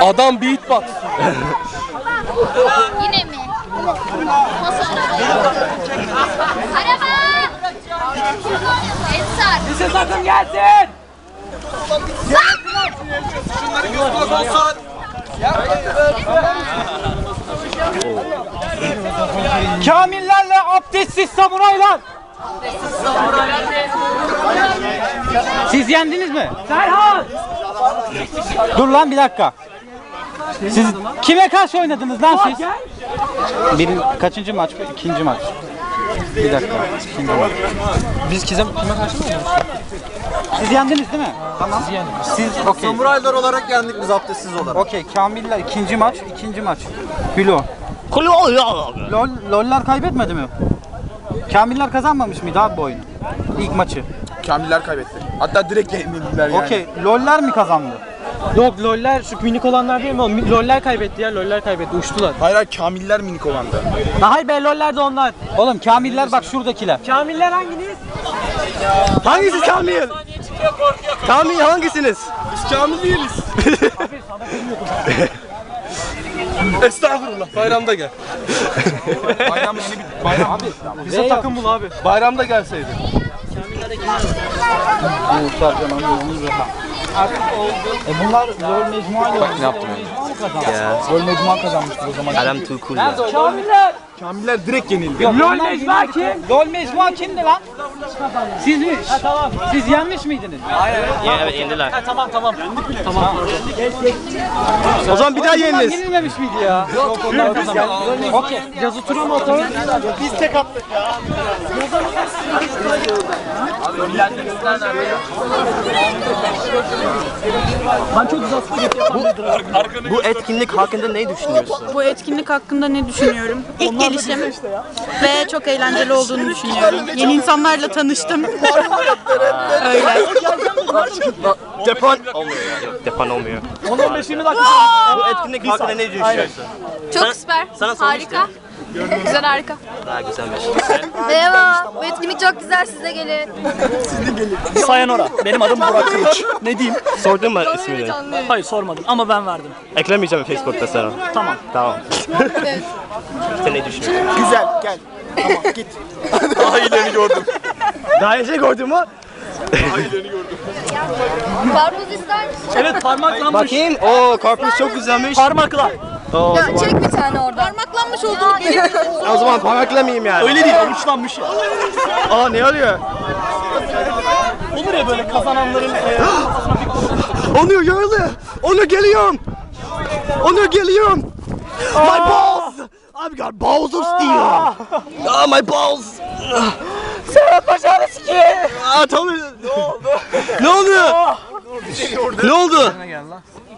Adam beatbox. Yine mi? Araba? Ensar. Lise takım gelsin. Kamillerle abdestsiz samuraylar. Siz yendiniz mi? Serhan! Dur lan bir dakika. Siz kime karşı oynadınız lan siz? Bir kaçıncı maç bu? İkinci maç. Bir dakika. ikinci maç. Biz kime, kime karşı mı oynuyoruz? Siz yendiniz değil mi? Tamam. Siz yendiniz. Siz okey. Samuraylar olarak yendik biz abdestsiz olarak. Okey. Kamiller ikinci maç, ikinci maç. Hülo. Lol, Loller kaybetmedi mi? Kamiller kazanmamış mıydı abi bu oyunu? İlk maçı. Kamiller kaybetti. Hatta direkt yenildiler yani. Okey. Loller mi kazandı? Yok loller şu minik olanlar değil mi? O mi- loller kaybetti ya loller kaybetti uçtular. Hayır hayır kamiller minik olandı. Hayır be loller de onlar. Oğlum Kamiller bak şuradakiler. Kamiller hanginiz? Hangisi Kamil? Kamil hangisiniz? Biz Kamil değiliz. Estağfurullah. Bayramda gel. Bayram yeni bir bayram. Abi Bize takım bul abi. bayramda gelseydin. E bunlar LoL Mecmua ile Ne yaptım ya? LoL Mecmua kazanmıştır o zaman. Adam too cool ya. Kamiller! Kamiller direkt yenildi. Yok, LoL Mecmua kim? LoL Mecmua kimdi lan? Siz mi? tamam. Siz yenmiş miydiniz? Ya, evet yendiler. Tamam tamam. O zaman bir daha yeniniz. Yenilmemiş miydi ya? Yok onlar kazandı. Okey. Yazı tura mı atalım? Bu etkinlik hakkında ne düşünüyorsun? Bu etkinlik hakkında ne düşünüyorum? İlk gelişim ve çok eğlenceli olduğunu düşünüyorum. Yeni insanlarla tanıştım. Öyle. Depan olmuyor ya. Yok depan olmuyor. 15-20 dakika. Bu etkinlik hakkında ne düşünüyorsun? Çok süper. sana harika. Güzel harika. Daha güzelmiş. Merhaba. Bu etkinlik çok güzel. Siz de gelin. Sayanora. Benim adım Burak Kılıç. Ne diyeyim? Sordun mu ismini? Hayır sormadım ama ben verdim. Eklemeyeceğim Facebook'ta sana. Tamam. Tamam. Sen ne düşünüyorsun? Güzel gel. Tamam git. Daha iyilerini gördüm. Daha önce gördün mü? Karpuz ister misin? Evet parmaklanmış. Bakayım. Oo karpuz çok güzelmiş. Parmakla. Ya çek bir tane orada. Parmaklanmış olduğunu biliyorum. O zaman parmaklamayayım yani. Öyle değil avuçlanmış ya. Aa ne oluyor? Olur ya böyle kazananların e, Onur yoruldu. Onur geliyorum. Onur geliyorum. My balls. I've got balls of steel. Ah my balls. Sen bacağını sikeyim. Aa tamam. Ne oldu? ne oldu? ne oldu?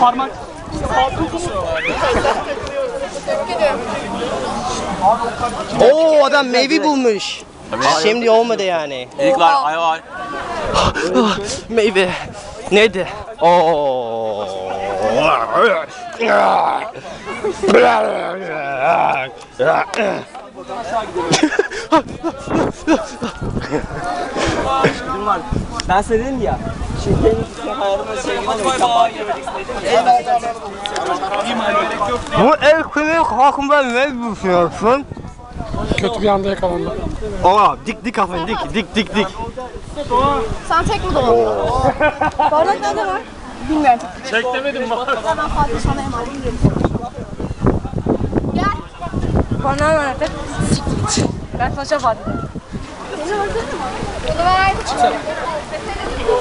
Parmak. Oo adam meyve bulmuş. Şimdi olmadı yani. İlkler ay ay. Meyve. Nerede? Oo. Ben size dedim ya. Şimdi benim hayatımda sevgilim kapağı yemek Bu etkinlik hakkında ne düşünüyorsun? Kötü bir anda yakalandım. Aa dik dik kafanı dik dik dik dik. Sen tek mi dolandın? Bardak nerede var? Bilmiyorum. Çek demedim bak. Ben Fatih sana emanet Gel. Bana et. Ben öldürdün mü?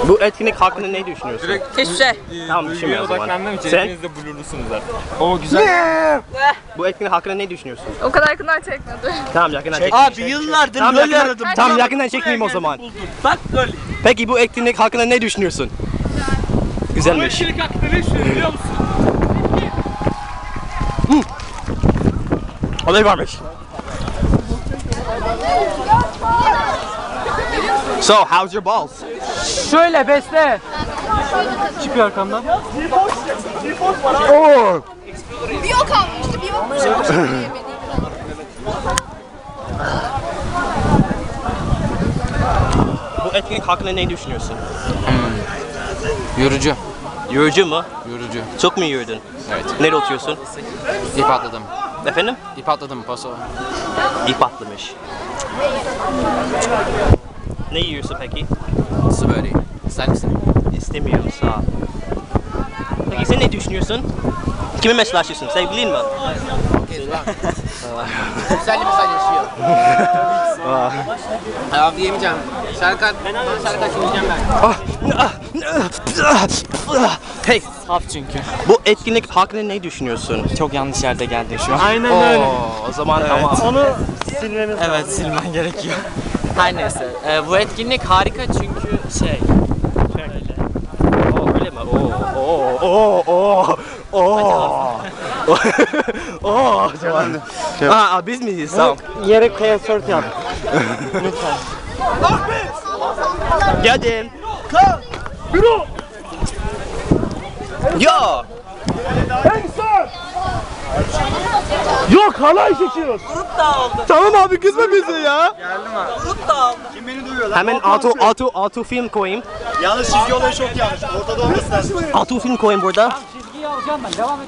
Bu etkinlik hakkında ne düşünüyorsun? Hiçbir şey. Tamam düşünmüyorum o zaman. Odaklandım Sen? içeriğinizde blurlusunuz zaten. O güzel. Bu etkinlik hakkında ne düşünüyorsun? O kadar yakından çekmedi. Tamam yakından çek. Abi yıllardır Tamam böyle yakından, aradım. tamam yakından çekmeyeyim o zaman. Bak böyle. Peki bu etkinlik hakkında ne düşünüyorsun? Güzelmiş. hakkında ne düşünüyorsun biliyor musun? Olay varmış. So, how's your balls? Şöyle besle. Çıkıyor arkamdan. Oh. Bir yok almıştı, bir yok Bu etkinlik hakkında ne düşünüyorsun? Yorucu. Yorucu mu? Yorucu. Çok mu yürüdün? Evet. Nerede oturuyorsun? İp atladım. Efendim? İp atladım paso. İp atlamış. Ne yiyorsun peki? Böreği. İster misin? İstemiyorum sağ ol. Peki sen ne düşünüyorsun? Kime mesajlaşıyorsun? Sevgilin mi? Güzel bir mesaj yaşıyor. Abi yemeyeceğim. Şarkı açmayacağım ben. Hey, Saf çünkü. bu etkinlik hakkında ne düşünüyorsun? Çok yanlış yerde geldin şu an. Aynen öyle. Oo, o zaman tamam. Onu silmemiz Evet silmen gerekiyor. Her neyse. Ee, bu etkinlik harika çünkü şey. Oo, öyle mi? Oo, oo, oo, oo. Oo, tamam. Aa, aa, biz miyiz? Tamam. yere kıyasört yap. Geldim. Yo. Yok halay çekiyoruz. Tamam abi kızma bize ya. Hemen auto auto auto film koyayım. Yalnız çizgi olayı çok yanlış. Ortada olması lazım. Auto film koyayım burada. Çizgiyi alacağım ben. Devam et.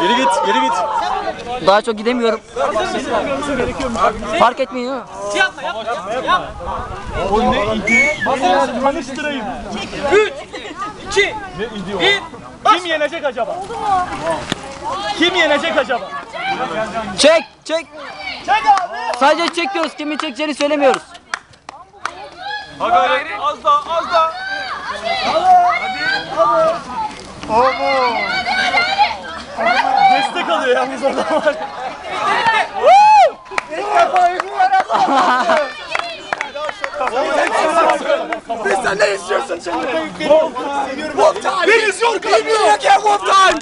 Geri git, geri git. Daha çok gidemiyorum. Fark etmiyor. Tanıştırayım. 3, 2, 1. Kim yenecek acaba? Kim yenecek acaba? Çek çek. Sadece çek diyoruz. Kimin çekeceğini söylemiyoruz. Az daha, az daha. Destek alıyor yalnız adam. Sen ne istiyorsun şimdi? Wolf time. Ben istiyorum. Beat me again Wolf time.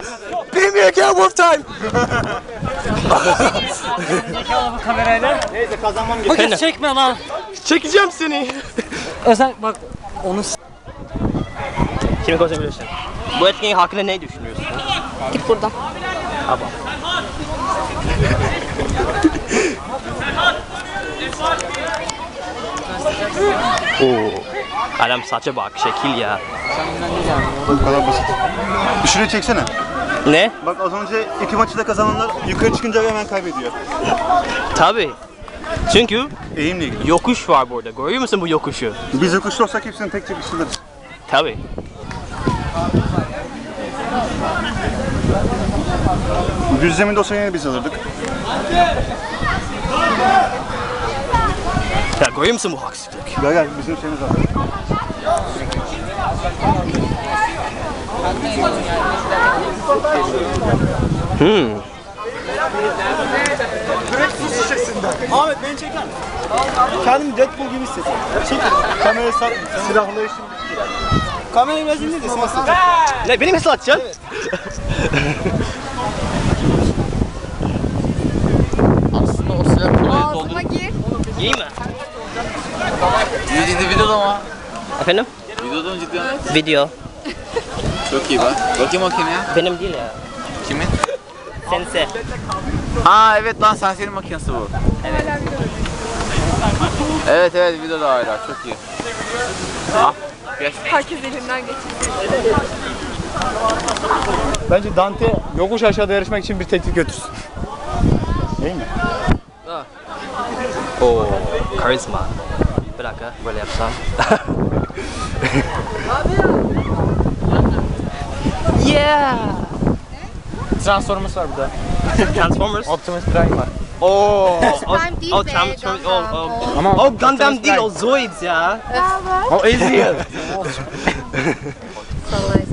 Beat me again Wolf time. Neyse kazanmam gerekiyor. Bakın çekme lan. Çekeceğim seni. Özel bak onu Kimi konuşabilirsin? Bu etkinlik hakkında ne düşünüyorsun? Git buradan. Oo. Adam saça bak, şekil ya. Bu kadar basit. Bir şuraya çeksene. Ne? Bak az önce iki maçı da kazananlar yukarı çıkınca hemen kaybediyor. Tabii. Çünkü Eğimle ilgili. yokuş var burada. Görüyor musun bu yokuşu? Biz yokuşta olsak hepsini tek tek ısınırız. Tabii. Düz zeminde olsa yine biz alırdık. Ya görüyor musun bu haksızlık? Gel gel bizim şeyimiz var. Hmm. Ahmet beni çeker misin? Kendimi Deadpool gibi hissediyorum. Çek. Kamerayı sar, silahla işim. Kamerayı biraz indir de sen Ne beni mi satacaksın? Aslında o silah Ağzıma gir. İyi mi? Ciddi videoda mı? Efendim? Videoda mı ciddi? Video. Çok iyi bak. Bakayım makineye. Benim değil ya. Kimin? Sense. Ha evet lan sen senin makinesi bu. Evet. Evet evet videoda hala çok iyi. Ah. Geç. Herkes elinden geçirdi. Bence Dante yokuş aşağıda yarışmak için bir teklif götürsün. Değil mi? Oo, karizma. Bir dakika böyle yapsam. yeah. Transformers var burada. Transformers. Optimus Prime var. Oo. Prime değil oh, be, Transformers. Oh, Gundam oh. o. Ama Oh Gundam değil o Zoids ya. O Ezreal. Sallayız.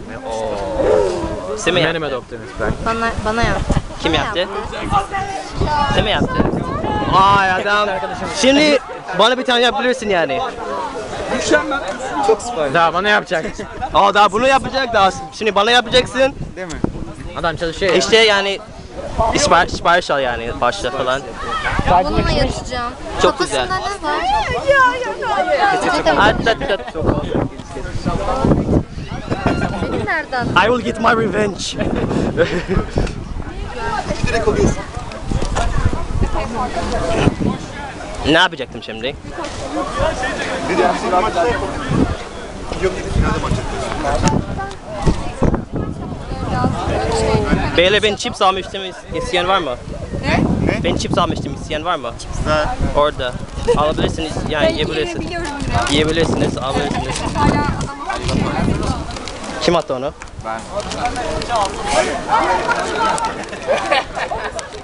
Sen mi yaptın? Optimus Prime. Bana, bana yap. Kim yaptı? yap. Sen mi yaptın? Ay adam. Şimdi bana bir tane yapabilirsin yani. Daha bana yapacak. Aa daha bunu yapacak daha. Şimdi bana yapacaksın. Değil mi? Adam çalışıyor. İşte yani sipariş, sipariş al yani başta falan. Bununla yatacağım. Çok Kafasında güzel. ne var? At, at, at. Benim nereden? I will get my revenge. Ne yapacaktım şimdi? Beyler ben chips almıştım. is- İsteyen var mı? Ne? Ben chips almıştım. İsteyen var mı? Chips Orada. Alabilirsiniz. Yani yiyebilirsiniz. Yiyebilirsiniz. Alabilirsiniz. Kim attı onu? Ben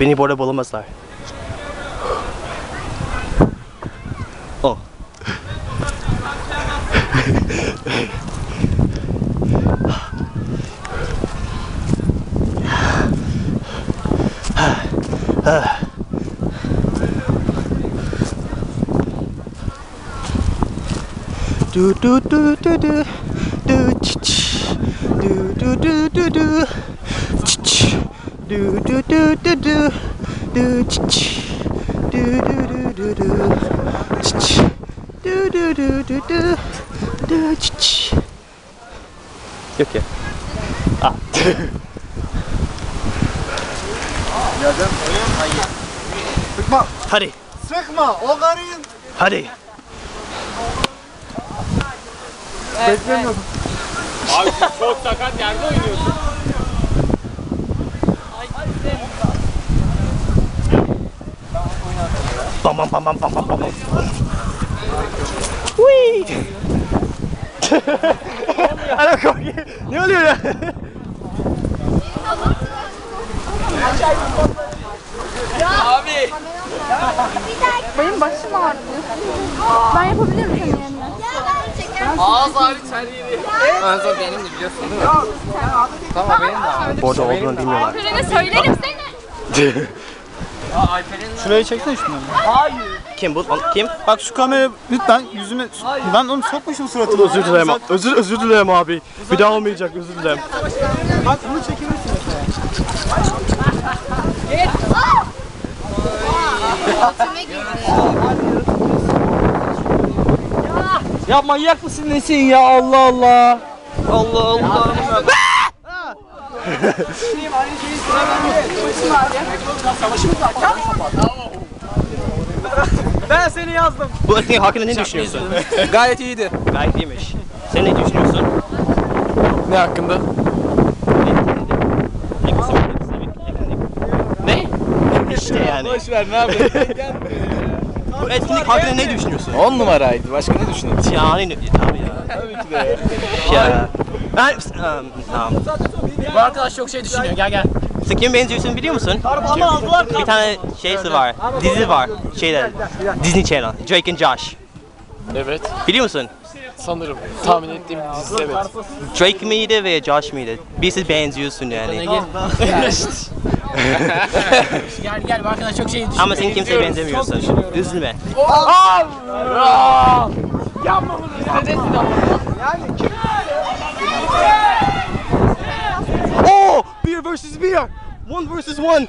Beni burada bulamazlar. Oh. Do do do do do do do do do do do Dü dü dü dü dü. Dü çiç. Dü dü dü dü dü. Çiç. Dü dü dü dü dü. Dü çiç. Yok ya. Ah. Yardım. Sıkma. Hadi. Sıkma. O karıyım. Hadi. Beklemiyorum. Abi çok sakat yerde oynuyorsun. Bam bam bam bam bam bam bam. Ana korkuyor. Ne oluyor ya? Abi. Benim başım ağrıyor. Ben yapabilir miyim senin yerine? Ağız abi terliydi. En son benim de biliyorsun değil mi? Tamam benim de abi. Bu arada olduğunu bilmiyorlar. Aferin söylerim seni. Şurayı çeksene şunları. Kim bu? Kim? Bak şu kamera lütfen yüzüme... Lan oğlum sokma şunu suratına. Özür dilerim. Özür özür dilerim abi. Bir daha olmayacak. Özür dilerim. Bak bunu çekebilirsin. Girdi. Ya manyak mısın nesin ya Allah Allah. Allah Allah. Ben seni yazdım. Bu etkinlik hakkında ne düşünüyorsun? Gayet iyiydi. Gayet iyiymiş. Sen ne düşünüyorsun? Ne hakkında? Ne? İşte yani. ver ne yapayım? Bu etkinlik hakkında ne düşünüyorsun? 10 numaraydı. Başka ne düşünüyorsun? Yani? Tabii ya. Tabii ki de. Ya. Ben, um, tamam. Bu arkadaş çok şey düşünüyor. Gel gel. Kim benziyorsun biliyor musun? Bir tane şeysi var. Dizi var. Şeyde. Disney Channel. Drake and Josh. Evet, Biliyor musun? sanırım. Tahmin ettiğim dizi evet. Drake miydi ve Josh mıydı? Birisi benziyorsun yani. Gel gel bu arkadaş çok şey düşünüyor. Ama sen kimseye benzemiyorsun. Üzülme. Yapma bunu. Oh, beer versus beer. One versus one.